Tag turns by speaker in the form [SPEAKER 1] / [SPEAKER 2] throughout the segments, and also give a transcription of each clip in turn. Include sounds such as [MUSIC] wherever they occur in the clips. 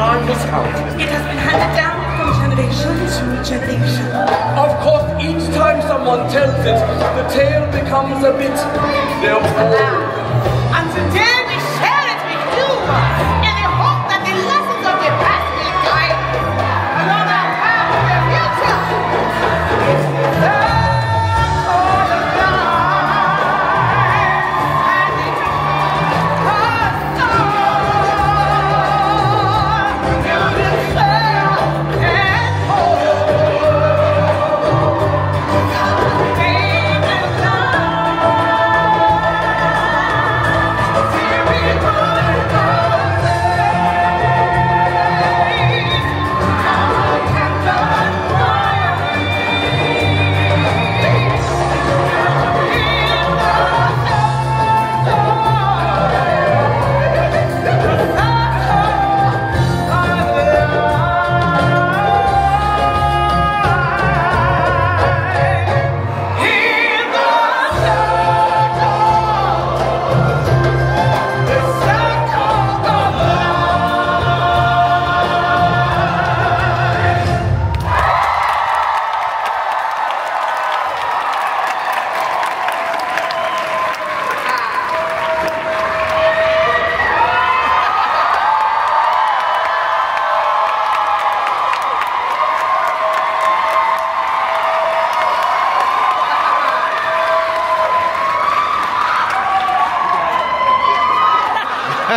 [SPEAKER 1] time.
[SPEAKER 2] It has been handed down from generation to generation.
[SPEAKER 3] Of course, each time someone tells it, the tale becomes a bit own.
[SPEAKER 2] And today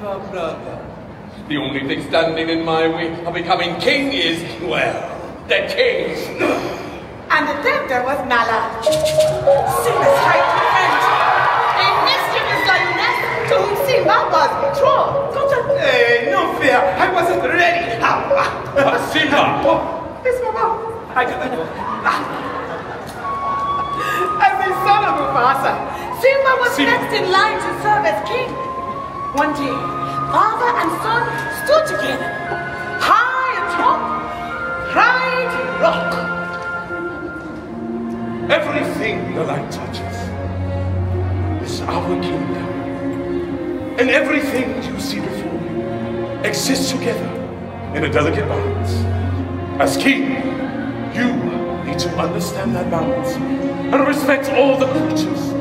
[SPEAKER 1] never, brother.
[SPEAKER 3] The only thing standing in my way of becoming king is, well, the king.
[SPEAKER 2] And then there was Nala. Simba's high friend. A mischievous lioness to whom Simba was betrothed. Don't you?
[SPEAKER 4] Hey, no fear. I wasn't ready. Ah, ah.
[SPEAKER 1] Uh, Simba!
[SPEAKER 4] Oh, yes, Mama. I got it. Ah.
[SPEAKER 2] As the son of Mufasa, Simba was
[SPEAKER 1] Simba.
[SPEAKER 2] next in line to serve as king. One day, father and son stood together, high atop Pride Rock.
[SPEAKER 1] Everything the light touches is our kingdom. And everything you see before you exists together in a delicate balance. As king, you need to understand that balance and respect all the creatures.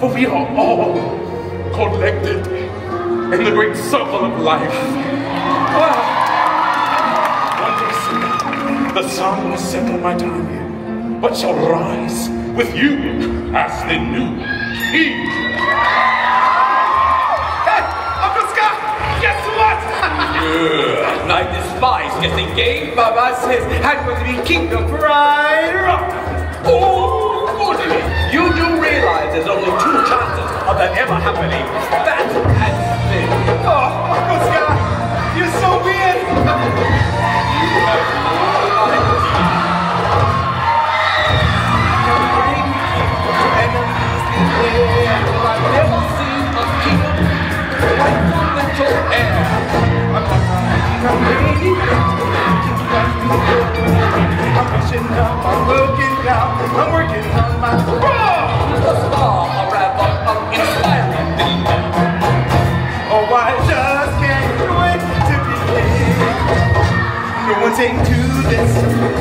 [SPEAKER 1] For we are all collected in the great circle of life. Ah. The sun will set on my time but shall rise with you as the new king.
[SPEAKER 4] Hey, Uncle Scar, guess what?
[SPEAKER 3] I despise getting game. Baba says I'm going to be king of Pride Rock. Oh, there's only two chances of that ever happening. That and this.
[SPEAKER 4] Oh, Scar, you're so weird.
[SPEAKER 3] I've never seen a king like little air. I'm
[SPEAKER 4] I'm pushing up, I'm down, I'm working on my to this,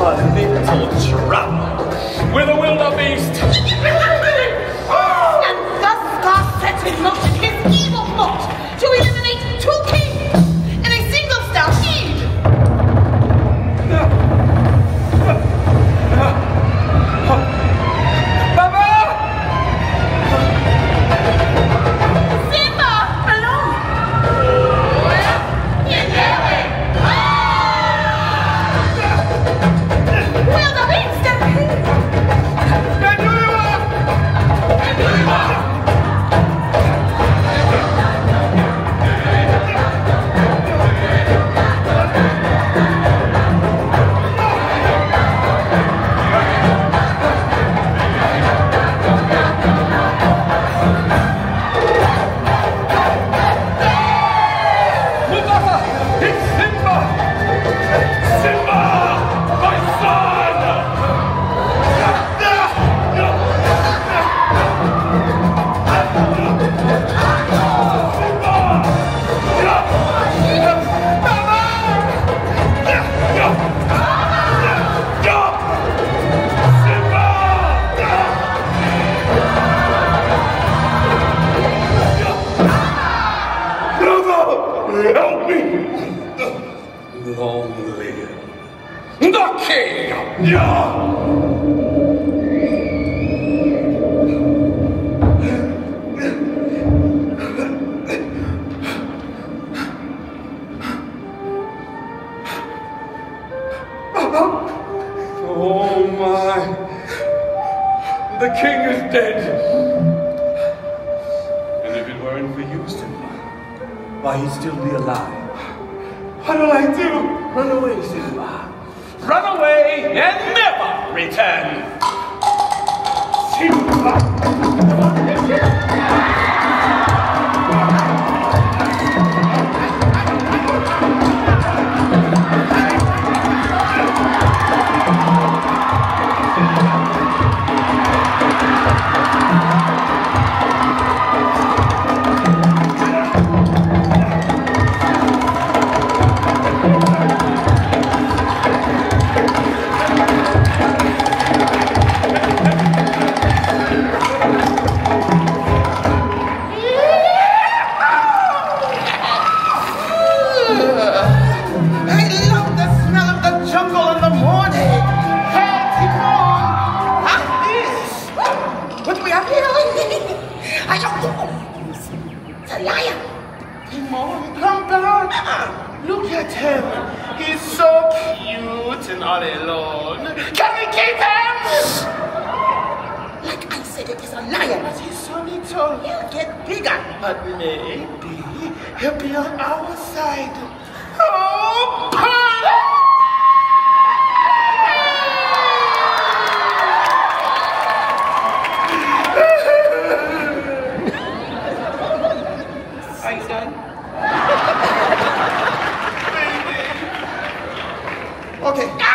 [SPEAKER 4] a little drop. We're the wildebeest. [LAUGHS]
[SPEAKER 2] and thus God
[SPEAKER 1] said me. not
[SPEAKER 4] Oh my. The king is dead. And if it weren't for Houston, why he'd still be alive.
[SPEAKER 1] What'll I do?
[SPEAKER 4] Run away, Simba. Run away and never return.
[SPEAKER 1] Simba.
[SPEAKER 5] Okay.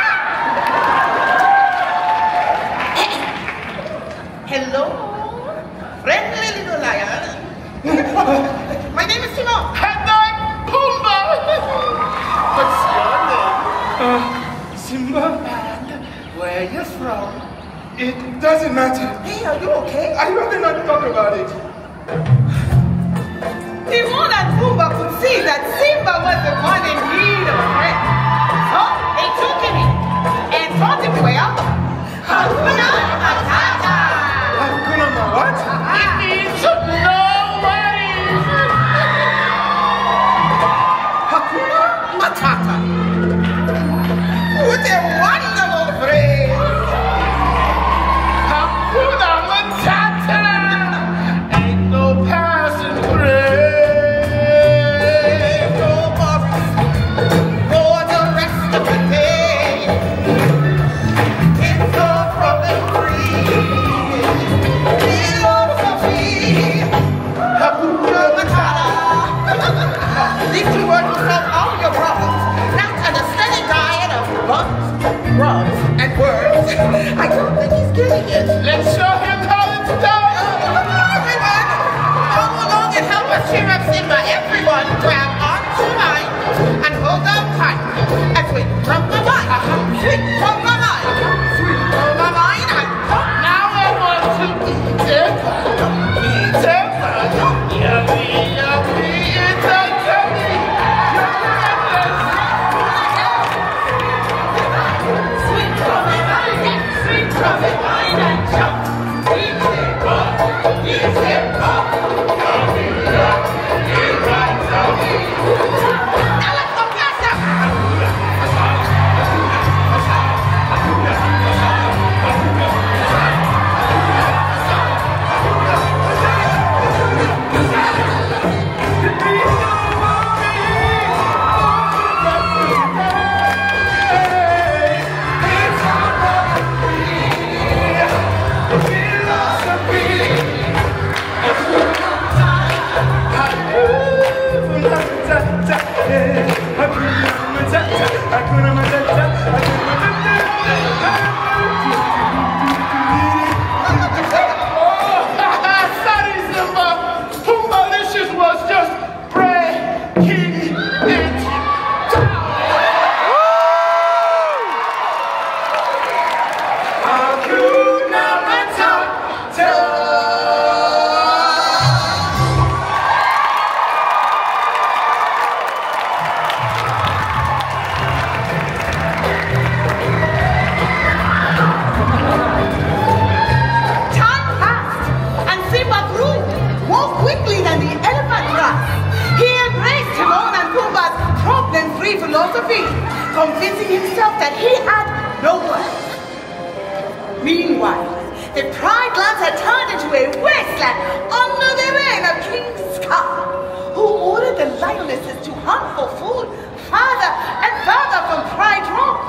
[SPEAKER 2] Lionesses to hunt for food farther and farther from Pride Rock.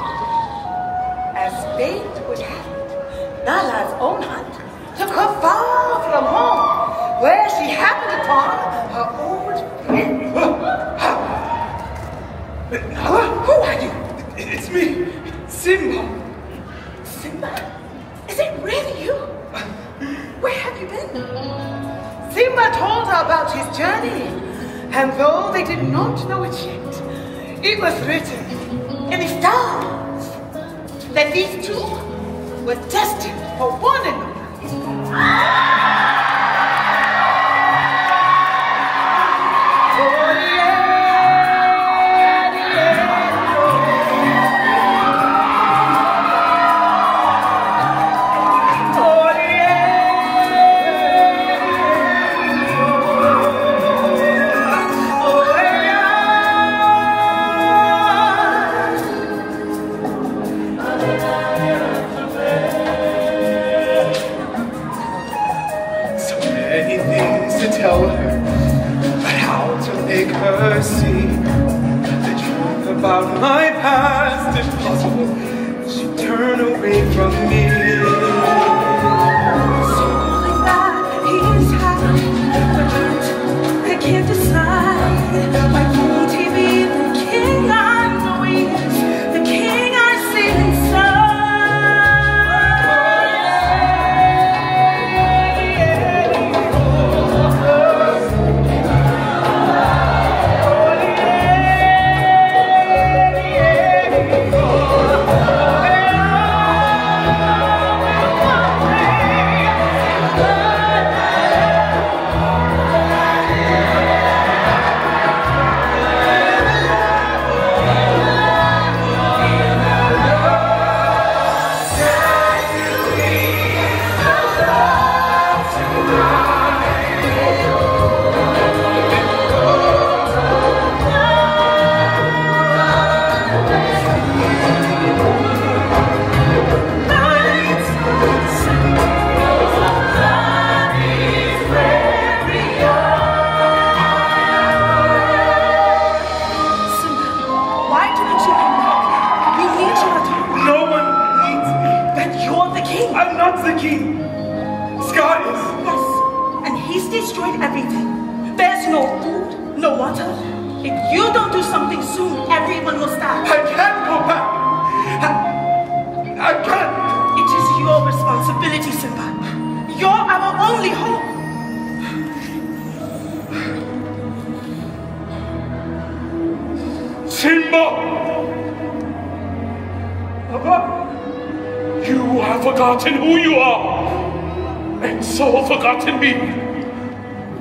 [SPEAKER 2] As fate would have it, Nala's own hunt took her far from home, where she happened upon her old friend. Nala? Who are you?
[SPEAKER 1] It's me, Simba.
[SPEAKER 2] Simba? Is it really you? Where have you been? Simba told her about his journey, and though they did not know it yet, it was written in the stars that these two were destined for one another.
[SPEAKER 1] the
[SPEAKER 6] king.
[SPEAKER 1] Scar is.
[SPEAKER 6] Yes, and he's destroyed everything. There's no food, no water. If you don't do something soon, everyone will starve.
[SPEAKER 1] I can't go back. I, I can't.
[SPEAKER 6] It is your responsibility,
[SPEAKER 1] Simba. You're our only hope. Forgotten who you are, and so forgotten me.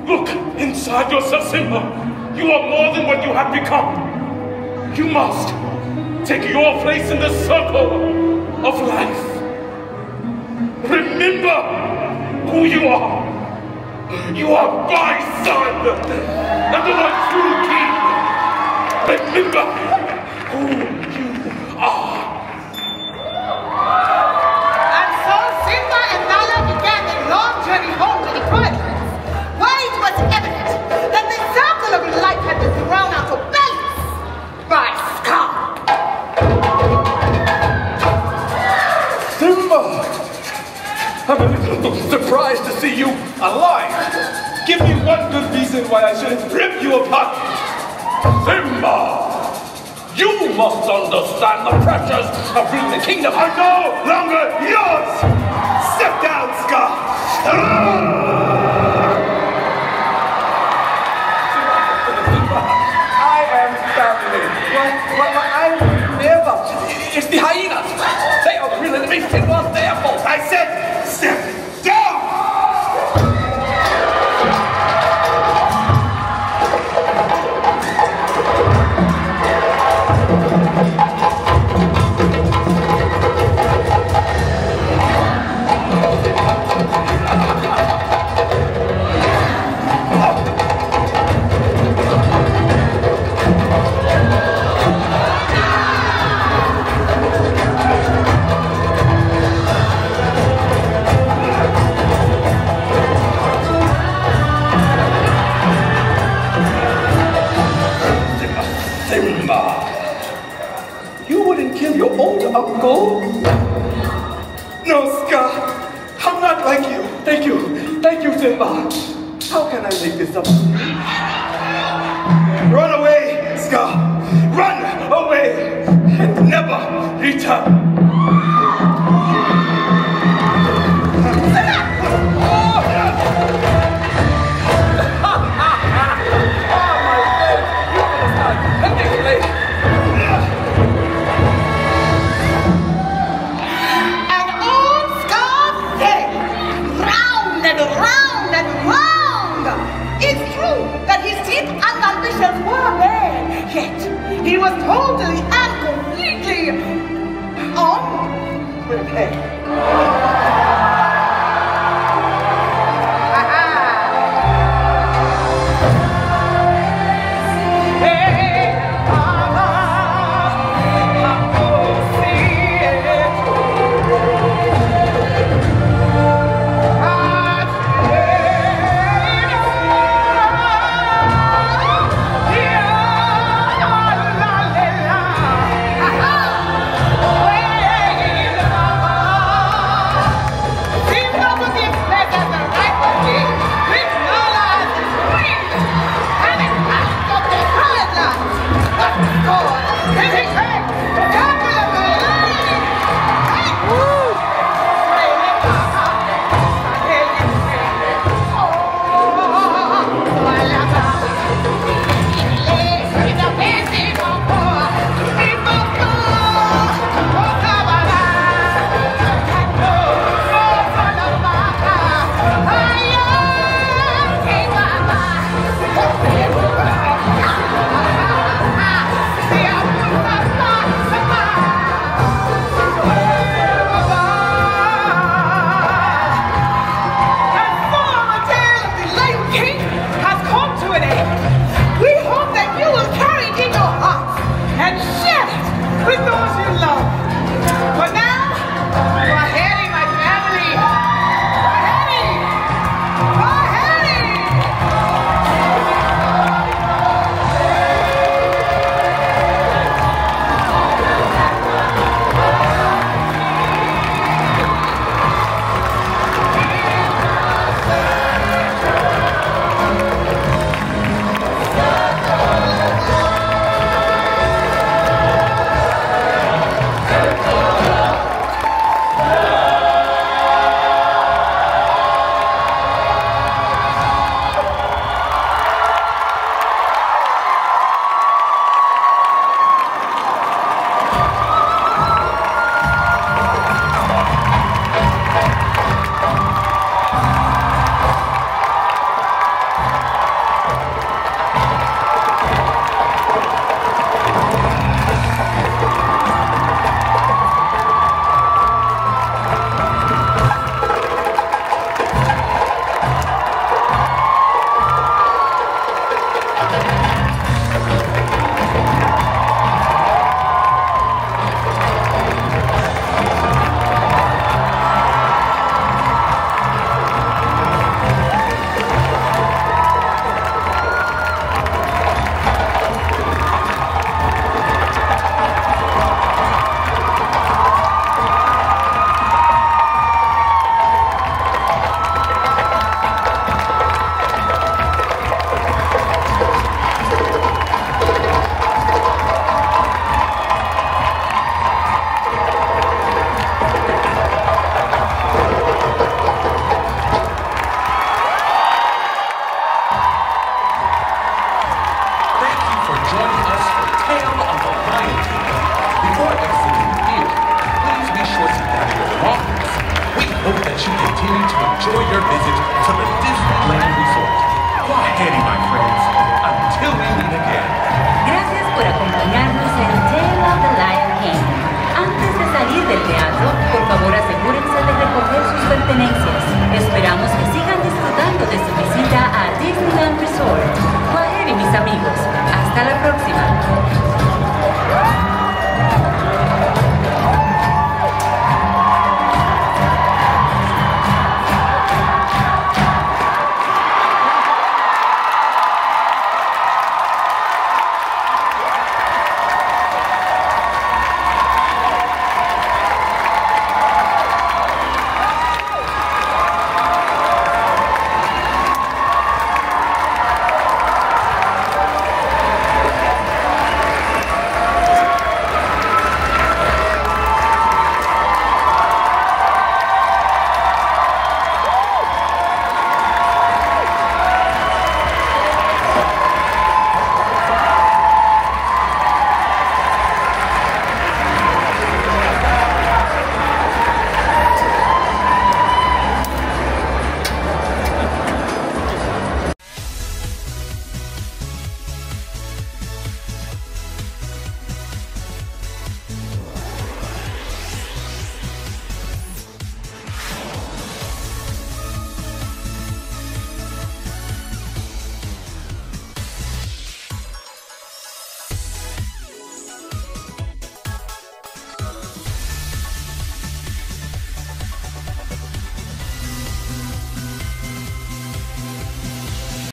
[SPEAKER 1] Look inside yourself, Simba. You are more than what you have become. You must take your place in the circle of life. Remember who you are. You are my son, and the one true king. Remember who
[SPEAKER 4] surprised to see you alive. Give me one good reason why I shouldn't rip you apart. Simba! You must understand the pressures of ruling the kingdom.
[SPEAKER 1] are no longer yours! Step down, Scar!
[SPEAKER 4] I am family. Well, well, well, How can I make this up?
[SPEAKER 1] Run away, Scar! Run away! And never return!